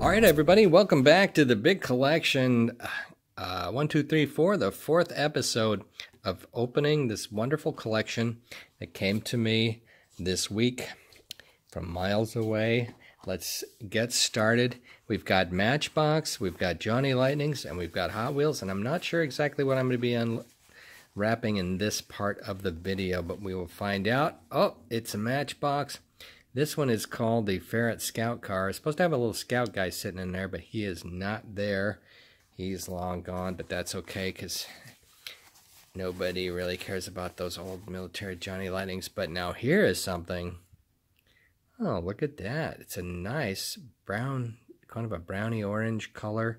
All right, everybody, welcome back to the big collection. Uh, one, two, three, four, the fourth episode of opening this wonderful collection that came to me this week from miles away. Let's get started. We've got Matchbox, we've got Johnny Lightnings, and we've got Hot Wheels, and I'm not sure exactly what I'm going to be unwrapping in this part of the video, but we will find out. Oh, it's a Matchbox. This one is called the Ferret Scout Car. It's supposed to have a little scout guy sitting in there, but he is not there. He's long gone, but that's okay because nobody really cares about those old military Johnny Lightnings. But now here is something. Oh, look at that. It's a nice brown, kind of a brownie orange color.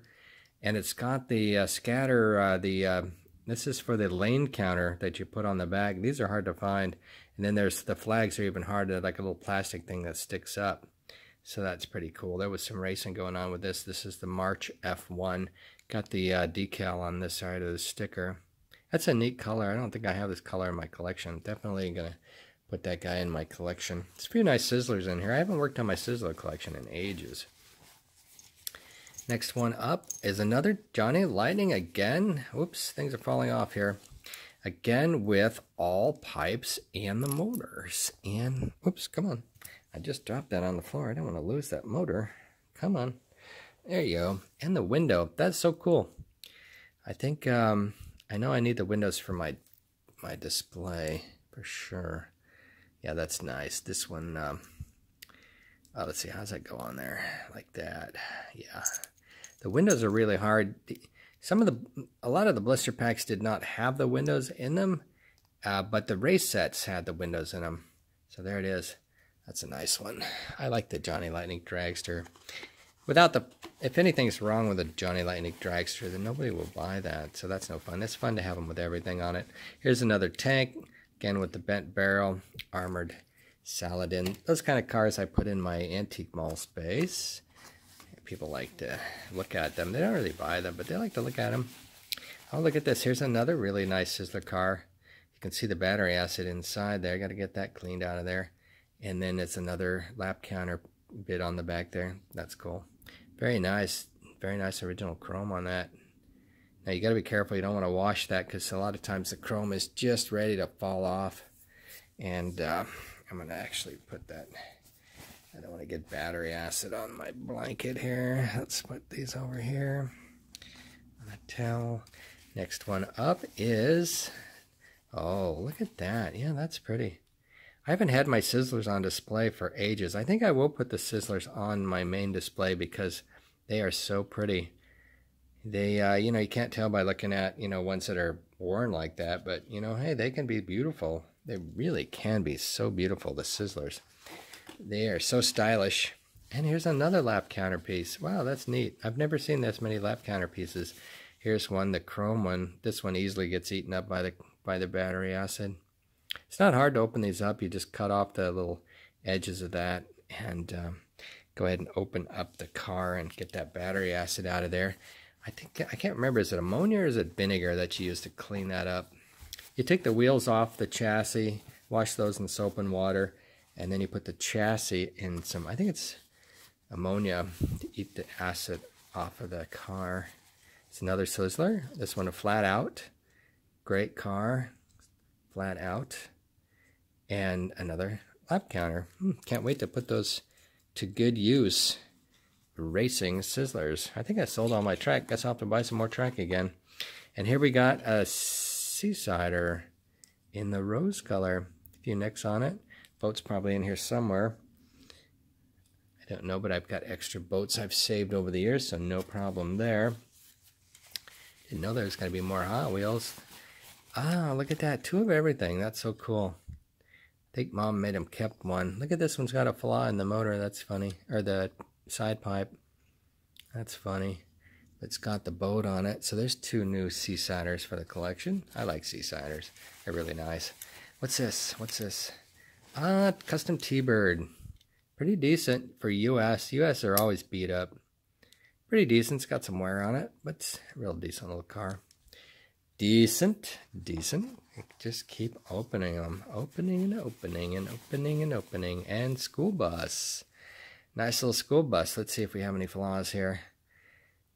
And it's got the uh, scatter, uh, the uh, this is for the lane counter that you put on the back. These are hard to find. And then there's the flags are even harder, like a little plastic thing that sticks up. So that's pretty cool. There was some racing going on with this. This is the March F1. Got the uh, decal on this side of the sticker. That's a neat color. I don't think I have this color in my collection. Definitely going to put that guy in my collection. There's a few nice Sizzlers in here. I haven't worked on my Sizzler collection in ages. Next one up is another Johnny Lightning again. Oops, things are falling off here. Again with all pipes and the motors. And, oops, come on. I just dropped that on the floor. I don't want to lose that motor. Come on. There you go. And the window. That's so cool. I think, um, I know I need the windows for my, my display for sure. Yeah, that's nice. This one, um, oh, let's see, how's that go on there? Like that. Yeah. The windows are really hard. Some of the, a lot of the blister packs did not have the windows in them, uh, but the race sets had the windows in them. So there it is. That's a nice one. I like the Johnny Lightning Dragster. Without the, if anything's wrong with a Johnny Lightning Dragster, then nobody will buy that. So that's no fun. It's fun to have them with everything on it. Here's another tank, again with the bent barrel, armored Saladin. Those kind of cars I put in my antique mall space people like to look at them. They don't really buy them, but they like to look at them. Oh, look at this. Here's another really nice Sizzler car. You can see the battery acid inside there. Got to get that cleaned out of there. And then it's another lap counter bit on the back there. That's cool. Very nice. Very nice original chrome on that. Now you got to be careful. You don't want to wash that because a lot of times the chrome is just ready to fall off. And uh, I'm going to actually put that I don't want to get battery acid on my blanket here. Let's put these over here on a towel. Next one up is, oh, look at that. Yeah, that's pretty. I haven't had my Sizzlers on display for ages. I think I will put the Sizzlers on my main display because they are so pretty. They, uh, you know, you can't tell by looking at, you know, ones that are worn like that, but, you know, hey, they can be beautiful. They really can be so beautiful, the Sizzlers. They are so stylish. And here's another lap counter piece. Wow, that's neat. I've never seen this many lap counter pieces. Here's one, the chrome one. This one easily gets eaten up by the by the battery acid. It's not hard to open these up. You just cut off the little edges of that and um, go ahead and open up the car and get that battery acid out of there. I think I can't remember. Is it ammonia or is it vinegar that you use to clean that up? You take the wheels off the chassis, wash those in soap and water, and then you put the chassis in some, I think it's ammonia to eat the acid off of the car. It's another Sizzler. This one a flat out. Great car. Flat out. And another lap counter. Hmm, can't wait to put those to good use. Racing Sizzlers. I think I sold all my track. Guess I'll have to buy some more track again. And here we got a Seasider in the rose color. A few nicks on it. Boat's probably in here somewhere. I don't know, but I've got extra boats I've saved over the years, so no problem there. Didn't know there was going to be more Hot Wheels. Ah, look at that. Two of everything. That's so cool. I think Mom made him kept one. Look at this one's got a flaw in the motor. That's funny. Or the side pipe. That's funny. It's got the boat on it. So there's two new Seasiders for the collection. I like Seasiders. They're really nice. What's this? What's this? Ah, custom T-Bird. Pretty decent for US. US are always beat up. Pretty decent. It's got some wear on it, but it's a real decent little car. decent, decent. Just keep opening them, opening and opening and opening and opening. And school bus, nice little school bus. Let's see if we have any flaws here.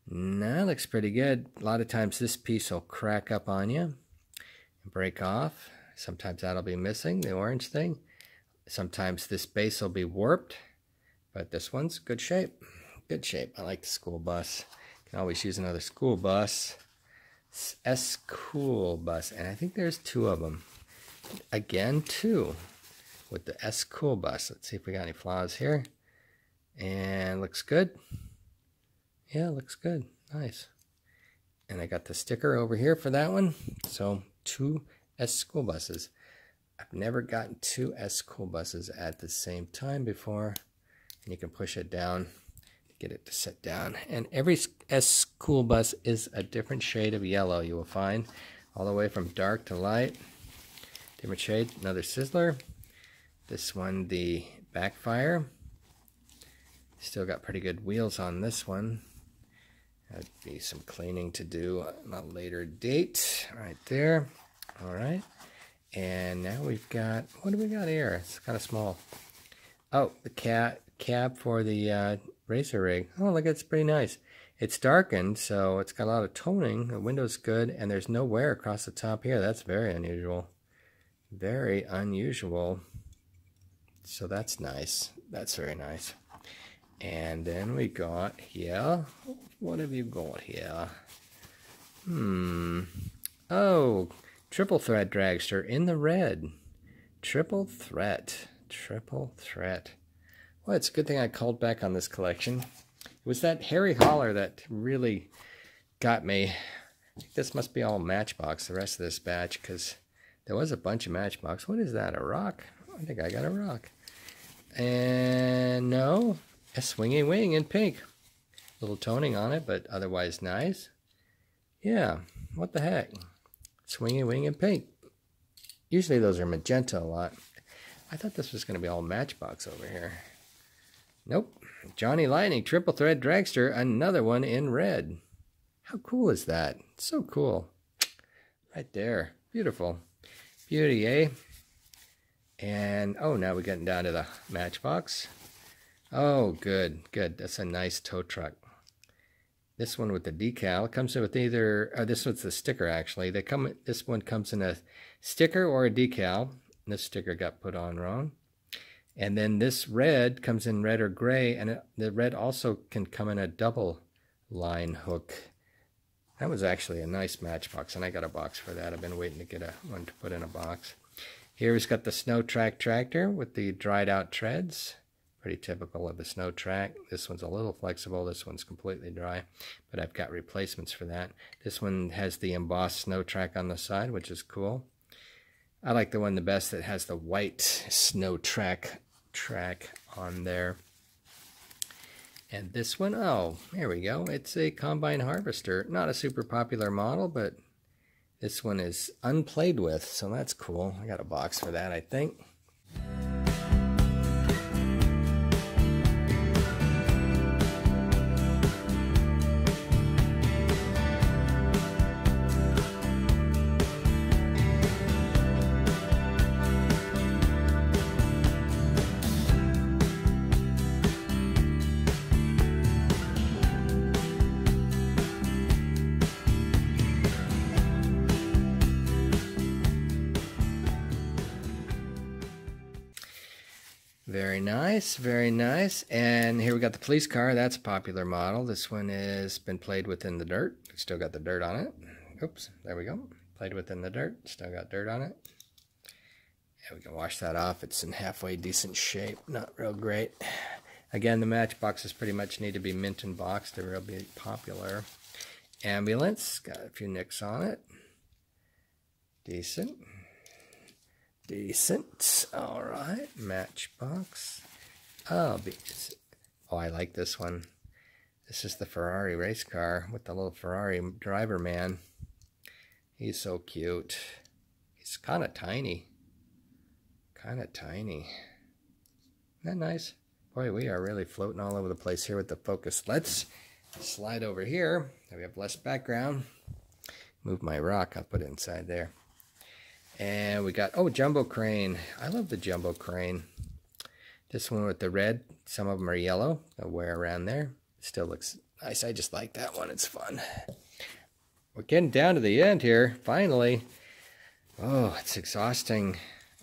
No, looks pretty good. A lot of times this piece will crack up on you and break off. Sometimes that'll be missing, the orange thing. Sometimes this base will be warped, but this one's good shape. Good shape. I like the school bus. Can always use another school bus. S Cool bus, and I think there's two of them. Again, two with the S'Cool bus. Let's see if we got any flaws here. And looks good. Yeah, looks good. Nice. And I got the sticker over here for that one. So two S school buses. I've never gotten two S school buses at the same time before. And you can push it down to get it to sit down. And every S school bus is a different shade of yellow you will find. All the way from dark to light. Different shade. Another Sizzler. This one, the Backfire. Still got pretty good wheels on this one. That'd be some cleaning to do on a later date right there. All right. And now we've got, what do we got here? It's kind of small. Oh, the cat cab for the uh, racer rig. Oh, look, it's pretty nice. It's darkened, so it's got a lot of toning. The window's good, and there's no wear across the top here. That's very unusual. Very unusual. So that's nice. That's very nice. And then we got here. What have you got here? Hmm. Oh, triple threat dragster in the red. Triple threat. Triple threat. Well, it's a good thing I called back on this collection. It was that Hairy Hauler that really got me. I think this must be all Matchbox, the rest of this batch, because there was a bunch of Matchbox. What is that, a rock? I think I got a rock. And no, a swinging wing in pink. A Little toning on it, but otherwise nice. Yeah, what the heck? Swinging wing in pink. Usually those are magenta a lot. I thought this was going to be all Matchbox over here. Nope. Johnny Lightning, triple threat dragster, another one in red. How cool is that? So cool. Right there. Beautiful. Beauty, eh? And, oh, now we're getting down to the Matchbox. Oh, good, good. That's a nice tow truck. This one with the decal comes in with either, uh, this one's the sticker actually. They come, this one comes in a sticker or a decal. This sticker got put on wrong. And then this red comes in red or gray, and it, the red also can come in a double line hook. That was actually a nice matchbox, and I got a box for that. I've been waiting to get a one to put in a box. Here he's got the Snow Trac tractor with the dried out treads. Pretty typical of the Snow Trac. This one's a little flexible. This one's completely dry, but I've got replacements for that. This one has the embossed Snow Trac on the side, which is cool. I like the one the best that has the white Snow Trac track on there. And this one, oh, here we go. It's a combine harvester. Not a super popular model, but this one is unplayed with, so that's cool. I got a box for that, I think. Nice, very nice. And here we got the police car. That's a popular model. This one has been played with in the dirt. Still got the dirt on it. Oops, there we go. Played within the dirt. Still got dirt on it. Yeah, we can wash that off. It's in halfway decent shape. Not real great. Again, the matchboxes pretty much need to be mint and boxed to really be popular. Ambulance, got a few nicks on it. Decent. Decent. All right. Matchbox. Oh, oh, I like this one. This is the Ferrari race car with the little Ferrari driver man. He's so cute. He's kind of tiny. Kind of tiny. Isn't that nice? Boy, we are really floating all over the place here with the focus. Let's slide over here. Now We have less background. move my rock, I'll put it inside there. And we got, oh, jumbo crane. I love the jumbo crane. This one with the red, some of them are yellow. I'll wear around there. Still looks nice. I just like that one. It's fun. We're getting down to the end here, finally. Oh, it's exhausting.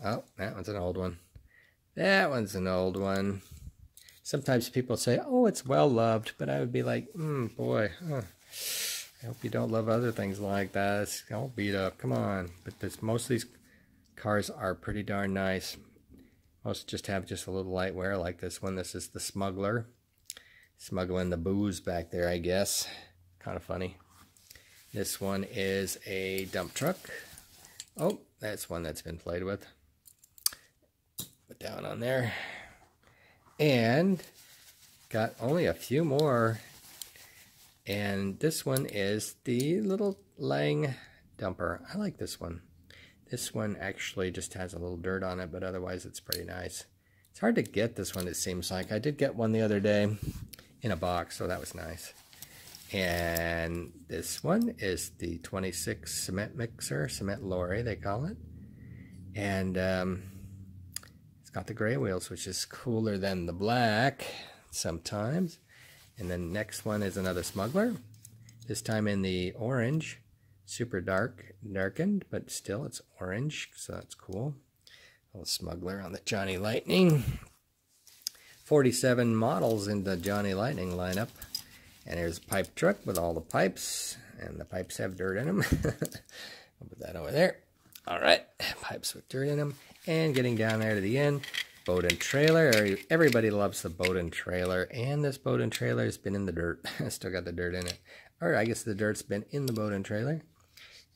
Oh, that one's an old one. That one's an old one. Sometimes people say, oh, it's well loved, but I would be like, hmm, boy, huh. I hope you don't love other things like that. It's all beat up. Come on. But this, most of these cars are pretty darn nice. Most just have just a little light wear like this one. This is the smuggler. Smuggling the booze back there, I guess. Kind of funny. This one is a dump truck. Oh, that's one that's been played with. Put down on there. And got only a few more and this one is the little Lang dumper. I like this one. This one actually just has a little dirt on it, but otherwise it's pretty nice. It's hard to get this one, it seems like. I did get one the other day in a box, so that was nice. And this one is the 26 cement mixer, cement lorry, they call it. And um, it's got the gray wheels, which is cooler than the black sometimes. And then next one is another smuggler. This time in the orange, super dark, darkened, but still it's orange, so that's cool. A little smuggler on the Johnny Lightning. 47 models in the Johnny Lightning lineup. And here's a pipe truck with all the pipes, and the pipes have dirt in them. I'll put that over there. All right, pipes with dirt in them. And getting down there to the end, boat and trailer. Everybody loves the boat and trailer, and this boat and trailer has been in the dirt. Still got the dirt in it. Or I guess the dirt's been in the boat and trailer.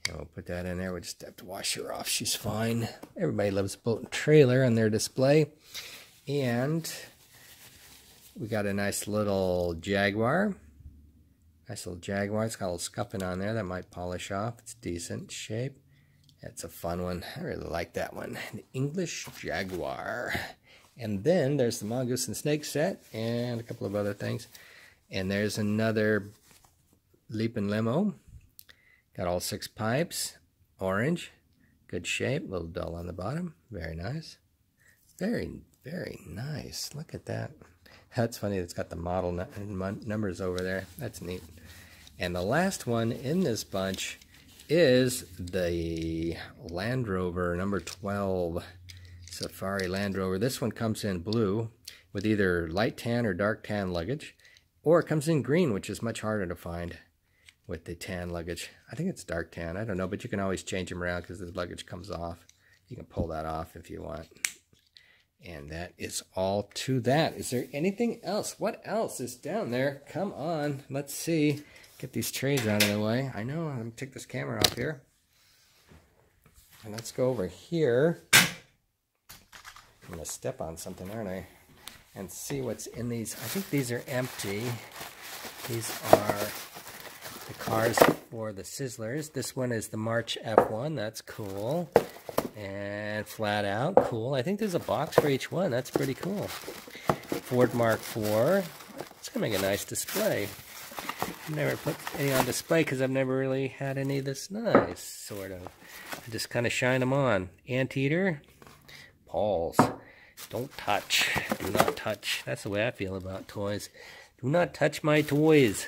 And we'll put that in there. We just have to wash her off. She's fine. Everybody loves boat and trailer on their display. And we got a nice little Jaguar. Nice little Jaguar. It's got a little scuffing on there that might polish off. It's decent shape. That's a fun one. I really like that one. The English Jaguar. And then there's the Mongoose and Snake set and a couple of other things. And there's another Leaping Limo. Got all six pipes. Orange. Good shape. A little dull on the bottom. Very nice. Very, very nice. Look at that. That's funny. It's got the model numbers over there. That's neat. And the last one in this bunch is the Land Rover number 12 Safari Land Rover. This one comes in blue with either light tan or dark tan luggage, or it comes in green, which is much harder to find with the tan luggage. I think it's dark tan. I don't know, but you can always change them around because the luggage comes off. You can pull that off if you want. And that is all to that. Is there anything else? What else is down there? Come on, let's see. Get these trays out of the way. I know, I'm gonna take this camera off here. And let's go over here. I'm going to step on something, aren't I? And see what's in these. I think these are empty. These are the cars for the Sizzlers. This one is the March F1. That's cool. And flat out, cool. I think there's a box for each one. That's pretty cool. Ford Mark IV. It's going to make a nice display. I've never put any on display because I've never really had any this nice, sort of. I just kind of shine them on. Anteater. Paul's. Don't touch. Do not touch. That's the way I feel about toys. Do not touch my toys.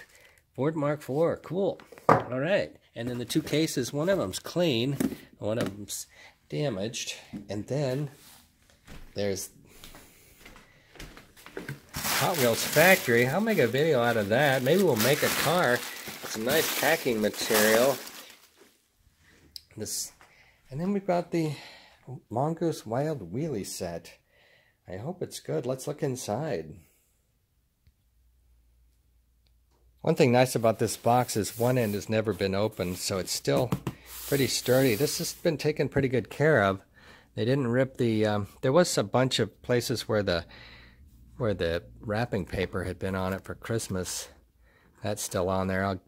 Ford Mark IV. Cool. All right. And then the two cases, one of them's clean, one of them's damaged. And then there's Hot Wheels Factory. I'll make a video out of that. Maybe we'll make a car. Some nice packing material. This, and then we've got the Mongoose Wild Wheelie set. I hope it's good. Let's look inside. One thing nice about this box is one end has never been opened, so it's still pretty sturdy. This has been taken pretty good care of. They didn't rip the, um, there was a bunch of places where the, where the wrapping paper had been on it for Christmas. That's still on there. I'll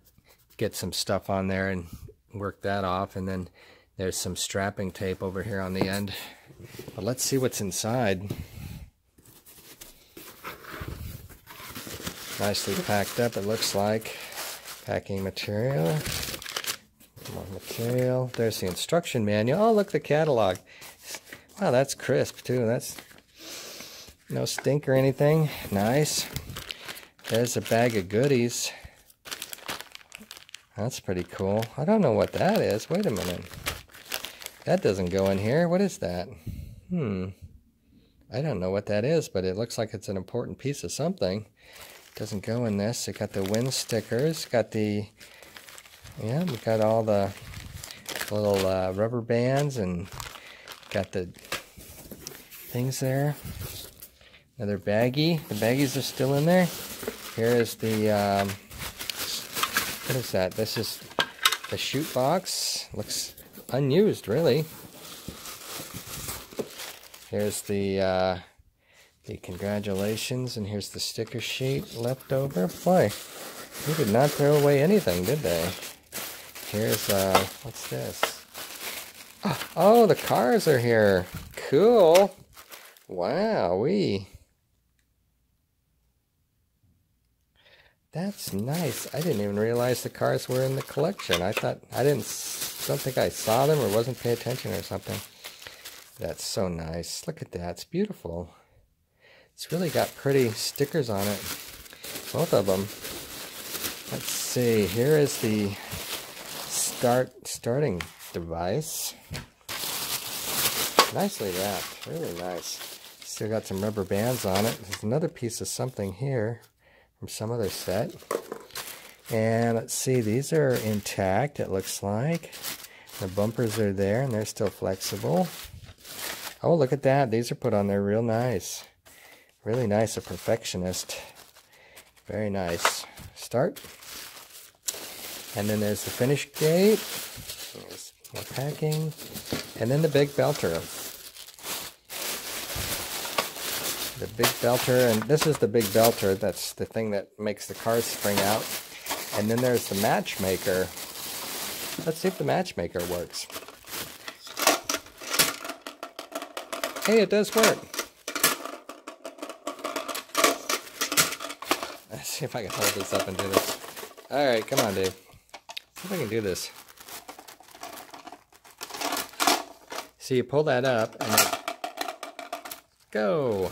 get some stuff on there and work that off. And then there's some strapping tape over here on the end. But let's see what's inside. Nicely packed up, it looks like. Packing material. More material. There's the instruction manual. Oh, look, the catalog. Wow, that's crisp, too. That's no stink or anything. Nice. There's a bag of goodies. That's pretty cool. I don't know what that is. Wait a minute. That doesn't go in here. What is that? Hmm. I don't know what that is, but it looks like it's an important piece of something. Doesn't go in this. It got the wind stickers. Got the... Yeah, we got all the little uh, rubber bands and got the things there. Another baggie. The baggies are still in there. Here is the... Um, what is that? This is the chute box. Looks unused, really. Here's the uh, the congratulations, and here's the sticker sheet left over. Boy, they did not throw away anything, did they? Here's, uh, what's this? Oh, the cars are here. Cool. Wow, we. That's nice. I didn't even realize the cars were in the collection. I thought I didn't don't think I saw them or wasn't paying attention or something. That's so nice. Look at that. It's beautiful. It's really got pretty stickers on it. Both of them. Let's see. Here is the start starting device. Nicely wrapped. Really nice. Still got some rubber bands on it. There's another piece of something here from some other set. And let's see, these are intact, it looks like. The bumpers are there and they're still flexible. Oh, look at that. These are put on there real nice. Really nice, a perfectionist. Very nice. Start. And then there's the finish gate. There's more packing. And then the big belter. the big belter, and this is the big belter. That's the thing that makes the cars spring out. And then there's the matchmaker. Let's see if the matchmaker works. Hey, it does work. Let's see if I can hold this up and do this. Alright, come on, Dave. See if I can do this. So you pull that up and go.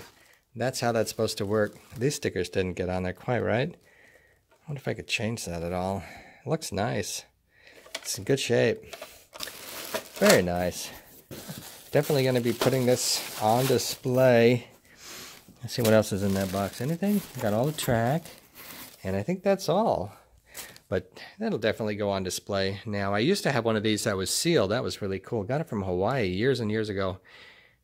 That's how that's supposed to work. These stickers didn't get on there quite right. Wonder if I could change that at all. It looks nice. It's in good shape. Very nice. Definitely going to be putting this on display. Let's see what else is in that box. Anything? Got all the track. And I think that's all. But that'll definitely go on display. Now, I used to have one of these that was sealed. That was really cool. Got it from Hawaii years and years ago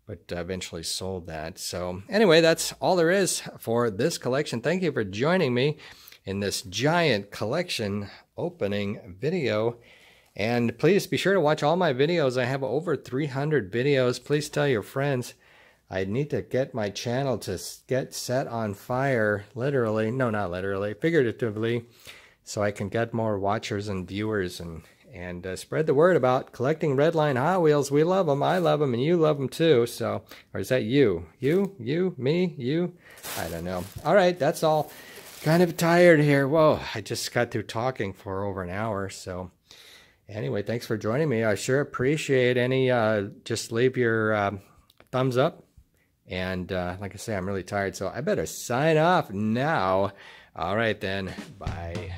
but eventually sold that. So anyway, that's all there is for this collection. Thank you for joining me in this giant collection opening video. And please be sure to watch all my videos. I have over 300 videos. Please tell your friends. I need to get my channel to get set on fire, literally. No, not literally, figuratively, so I can get more watchers and viewers and and uh, spread the word about collecting Redline Hot Wheels. We love them. I love them, and you love them too. So, or is that you? You? You? Me? You? I don't know. All right, that's all. Kind of tired here. Whoa, I just got through talking for over an hour. So, anyway, thanks for joining me. I sure appreciate any. Uh, just leave your uh, thumbs up. And uh, like I say, I'm really tired, so I better sign off now. All right, then. Bye.